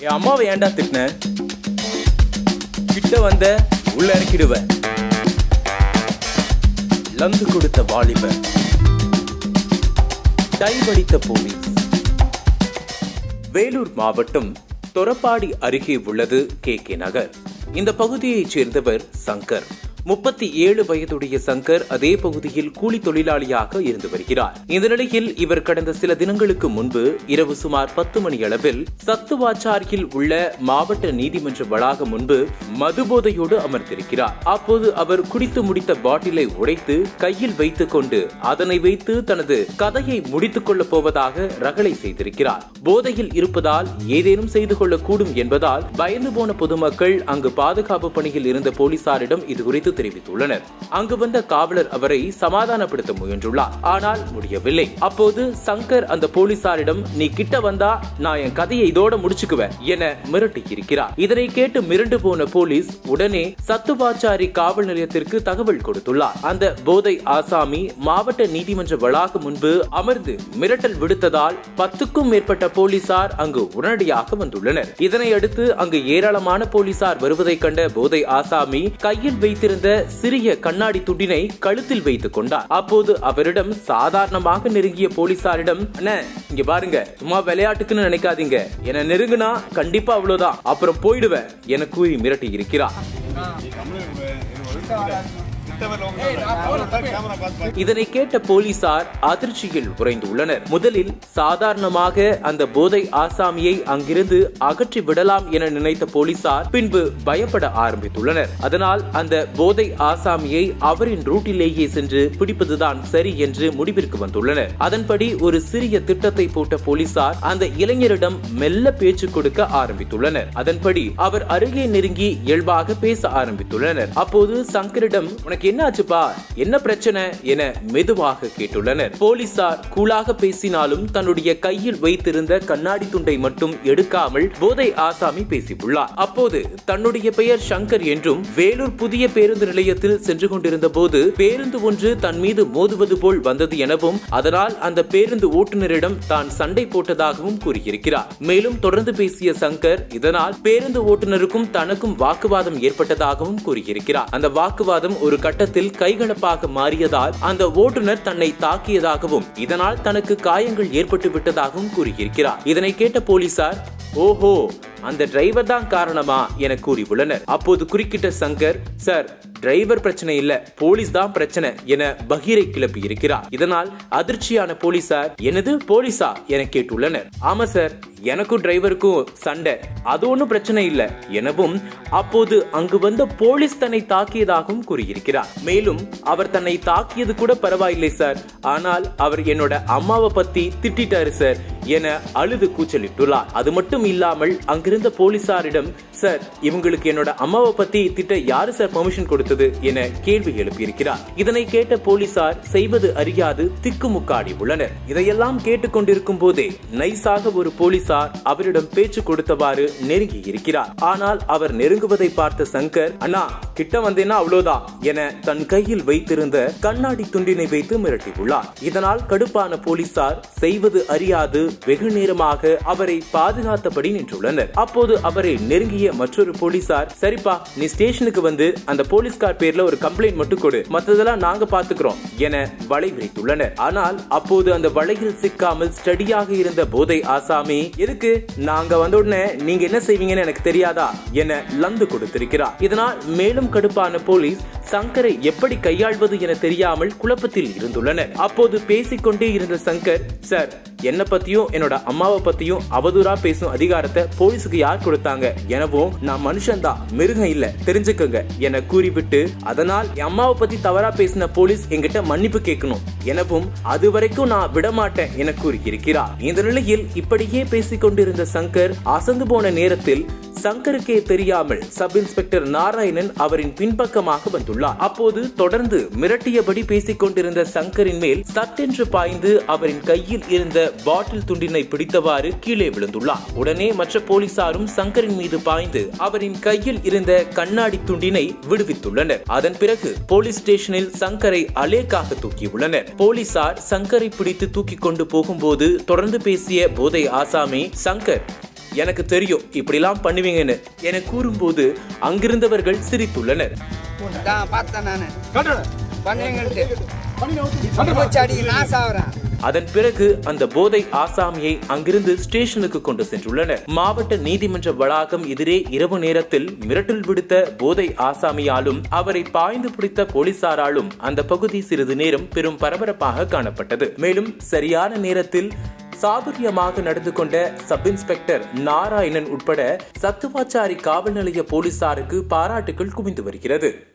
என் அம்மாவை ஏன்டா திட்டின? கிட்ட வந்த உள்ள இறக்கிடுவ. லந்து கொடுத்த வாலிபர் டைவடித்த போலீஸ். வேலூர் மாவட்டம் தொரப்பாடி அருகே உள்ளது கே கே நகர். இந்த பகுதியைச் சேர்ந்தவர் சங்கர். முப்பத்தி ஏழு வயதுடைய சங்கர் அதே பகுதியில் கூலி தொழிலாளியாக இருந்து வருகிறார். இந்த நிலையில் இவர் கடந்த சில தினங்களுக்கு முன்பு இரவு சுமார் பத்து மணி அளவில் சத்துவாச்சாரியில் உள்ள மாவட்ட நீதிமன்ற வளாகம் முன்பு மதுபோதையோடு அமர்ந்திருக்கிறார். அப்போது அவர் குடித்து முடித்த பாட்டிலை உடைத்து கையில் வைத்துக் கொண்டு அதனை வைத்து தனது கதையை முடித்துக் கொள்ளப் போவதாக ரகளை செய்திருக்கிறார். போதையில் இருப்பதால் ஏதேனும் செய்து கொள்ளக்கூடும் என்பதால் பயந்து போன பொதுமக்கள் அங்கு பாதுகாப்பு பணியில் இருந்த போலீசாரிடம் இது குறித்து கருத்து தெரிவித்துள்ளனர். அங்கு வந்த காவலர் அவரை சமாதானப்படுத்த முயன்றுள்ளார். ஆனால் முடியவில்லை. அப்போது சங்கர் அந்த போலீசாரிடம் நீ கிட்ட வந்தா நான் என் கதையை இதோட முடிச்சுக்குவேன் என மிரட்டி இருக்கிறார் இதனை கேட்டு மிரண்டு போன போலீஸ் உடனே சத்துவாச்சாரி காவல் நிலையத்திற்கு தகவல் கொடுத்துள்ளார். அந்த போதை ஆசாமி மாவட்ட நீதிமன்ற வளாகம் முன்பு அமர்ந்து மிரட்டல் விடுத்ததால் பத்துக்கும் மேற்பட்ட போலீசார் அங்கு உடனடியாக வந்துள்ளனர். இதனையடுத்து அங்கு ஏராளமான போலீசார் வருவதை கண்ட போதை ஆசாமி கையில் வைத்திருந்த சிறிய கண்ணாடி துண்டினை கழுத்தில் வைத்துக் கொண்டார். அப்போது அவரிடம் சாதாரணமாக நெருங்கிய போலீசாரிடம் என்ன இங்க பாருங்க சும்மா விளையாட்டுக்குன்னு நினைக்காதீங்க. என்ன நெருங்குனா கண்டிப்பா அவ்வளவுதான். அப்புறம் போயிடுவேன் என கூறி மிரட்டி இருக்கிறார். இதனை கேட்ட போலீசார் அதிர்ச்சியில் உறைந்துள்ளனர். முதலில் சாதாரணமாக அந்த போதை ஆசாமியை அங்கிருந்து அகற்றி விடலாம் என நினைத்த போலீசார் பின்பு பயப்பட ஆரம்பித்துள்ளனர். அதனால் அந்த போதை ஆசாமியை அவரின் ரூட்டிலேயே சென்று பிடிப்பதுதான் சரி என்று முடிவிற்கு வந்துள்ளனர். அதன்படி ஒரு சிறிய திட்டத்தை போட்ட போலீசார் அந்த இளைஞரிடம் மெல்ல பேச்சு கொடுக்க ஆரம்பித்துள்ளனர். அதன்படி அவர் அருகே நெருங்கி இயல்பாக பேச ஆரம்பித்துள்ளனர். அப்போது சங்கரிடம் உனக்கு என்னாச்சுப்பா? என்ன பிரச்சனை என மெதுவாக கேட்டுள்ளனர். போலீசார் கூலாக பேசினாலும் தன்னுடைய கையில் வைத்திருந்த கண்ணாடி துண்டை மட்டும் எடுக்காமல் போதை ஆசாமி பேசியுள்ளார். அப்போது தன்னுடைய பெயர் சங்கர் என்றும் வேலூர் புதிய பேருந்து நிலையத்தில் சென்று கொண்டிருந்த போது பேருந்து ஒன்று தன் மீது மோதுவது போல் வந்தது எனவும் அதனால் அந்த பேருந்து ஓட்டுநரிடம் தான் சண்டை போட்டதாகவும் கூறியிருக்கிறார். மேலும் தொடர்ந்து பேசிய சங்கர் இதனால் பேருந்து ஓட்டுநருக்கும் தனக்கும் வாக்குவாதம் ஏற்பட்டதாகவும் கூறியிருக்கிறார். அந்த வாக்குவாதம் ஒரு கட்ட கட்டத்தில் கைகலப்பாக மாறியதால் அந்த ஓட்டுநர் தன்னை தாக்கியதாகவும் இதனால் தனக்கு காயங்கள் ஏற்பட்டு விட்டதாகவும் கூறியிருக்கிறார். இதனை கேட்ட போலீசார் ஓஹோ அந்த டிரைவர் தான் காரணமா? என கூறியுள்ளனர். அப்போது குறுக்கிட்ட சங்கர் சார் டிரைவர் பிரச்சனை இல்ல போலீஸ் தான் பிரச்சனை என பகீரை கிளப்பி இருக்கிறார். இதனால் அதிர்ச்சியான போலீசார் எனது போலீஸா? என கேட்டுள்ளனர். ஆமா சார் எனக்கும் டிரைவருக்கும் சண்டை. அது ஒன்றும் பிரச்சனை இல்லை எனவும் அப்போது அங்கு வந்த போலீஸ் தன்னை தாக்கியதாகவும் கூறியிருக்கிறார். மேலும் அவர் தன்னை தாக்கியது கூட பரவாயில்லை சார். ஆனால் அவர் என்னோட அம்மாவை பத்தி திட்டிட்டாரு சார் என அழுது கூச்சலிட்டுள்ளார். அது மட்டும் இல்லாமல் அங்கிருந்த போலீசாரிடம் சார் இவங்களுக்கு என்னோட அம்மாவை பத்தி திட்ட யாரு சார் பெர்மிஷன் கொடுத்தது என கேள்வி எழுப்பியிருக்கிறார். இதனை கேட்ட போலீசார் செய்வது அறியாது திக்குமுக்காடி உள்ளனர். இதையெல்லாம் கேட்டுக்கொண்டிருக்கும் போதே நைஸாக ஒரு போலீசார் அவரிடம் பேச்சு கொடுத்தவாறு நெருங்கி இருக்கிறார் ஆனால் அவர் நெருங்குவதை பார்த்த சங்கர் அண்ணா கிட்ட வந்தேன்னா அவ்வளவுதான் என தன் கையில் வைத்திருந்த கண்ணாடி துண்டினை வைத்து மிரட்டியுள்ளார். இதனால் கடுப்பான போலீசார் செய்வது அறியாது வெகு நேரமாக அவரை பாதுகாத்தபடி நின்றுள்ளனர். அப்போது அவரை நெருங்கிய மற்றொரு போலீசார் சரிப்பா நீ ஸ்டேஷனுக்கு வந்து அந்த போலீஸ்கார் பேர்ல ஒரு கம்ப்ளைண்ட் மட்டும் கொடு மத்ததெல்லாம் நாங்க பாத்துக்கிறோம் என வலை விரித்துள்ளனர். ஆனால் அப்போது அந்த வலையில் சிக்காமல் ஸ்டடியாக இருந்த போதை ஆசாமி எதுக்கு நாங்க வந்த உடனே நீங்க என்ன செய்வீங்கன்னு எனக்கு தெரியாதா என லந்து கொடுத்திருக்கிறார். இதனால் மேலும் கடுப்பான போலீஸ் சங்கரை எப்படி கையாள்வது என தெரியாமல் குழப்பத்தில் இருந்துள்ளனர். அப்போது பேசிக்கொண்டே இருந்த சங்கர் சார் என்னை பத்தியும் என்னோட அம்மாவை பத்தியும் அவதூறா பேசும் அதிகாரத்தை போலீஸுக்கு யார் கொடுத்தாங்க? எனவும் நான் மனுஷன்தான் மிருகம் இல்ல தெரிஞ்சுக்கங்க. என கூறிவிட்டு அதனால் என் அம்மாவை பத்தி தவறா பேசின போலீஸ் என்கிட்ட மன்னிப்பு கேட்கணும். எனவும் அது வரைக்கும் நான் விடமாட்டேன் என கூறியிருக்கிறார். இந்த நிலையில் இப்படியே பேசிக் கொண்டிருந்த சங்கர் அசந்து போன நேரத்தில் சங்கருக்கே தெரியாமல் சப் இன்ஸ்பெக்டர் நாராயணன் அவரின் பின்பக்கமாக வந்துள்ளார். அப்போது தொடர்ந்து மிரட்டியபடி பேசிக் கொண்டிருந்த சங்கரின் மேல் சட்டென்று பாய்ந்து அவரின் கையில் இருந்த பாட்டில் துண்டினை பிடித்தவாறு கீழே விழுந்துள்ளார். உடனே மற்ற போலீசாரும் சங்கரின் மீது பாய்ந்து அவரின் கையில் இருந்த கண்ணாடி துண்டினை விடுவித்துள்ளனர். அதன் பிறகு போலீஸ் ஸ்டேஷனில் சங்கரை அலேக்காக தூக்கியுள்ளனர். போலீசார் சங்கரை பிடித்து தூக்கி கொண்டு போகும்போது தொடர்ந்து பேசிய போதை ஆசாமி சங்கர் எனக்கு தெரியும் இப்படிலாம் பண்ணுவீங்கன்னு என கூறும்போது அங்கிருந்தவர்கள் சிரித்துள்ளனர். தான் பார்த்தேன் நான். பண்ணுவீங்கன்ட்டு. அதன் பிறகு அந்த போதை ஆசாமியை அங்கிருந்து ஸ்டேஷனுக்கு கொண்டு சென்றுள்ளனர். மாவட்ட நீதிமன்ற வளாகம் எதிரே இரவு நேரத்தில் மிரட்டல் விடுத்த போதை ஆசாமியாலும் அவரை பாய்ந்து பிடித்த போலீசாராலும் அந்த பகுதி சிறிது நேரம் பெரும் பரபரப்பாக காணப்பட்டது. மேலும் சரியான நேரத்தில் சாதுரியமாக நடந்து கொண்ட சப் இன்ஸ்பெக்டர் நாராயணன் உட்பட சத்துவாச்சாரி காவல் நிலைய போலீசாருக்கு பாராட்டுகள் குவிந்து வருகிறது.